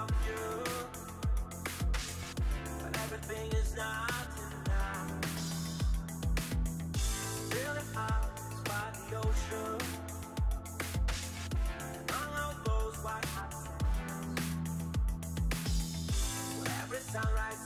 on you. But everything is nothing now Feeling out by the ocean And all of those white hot sands every sunrise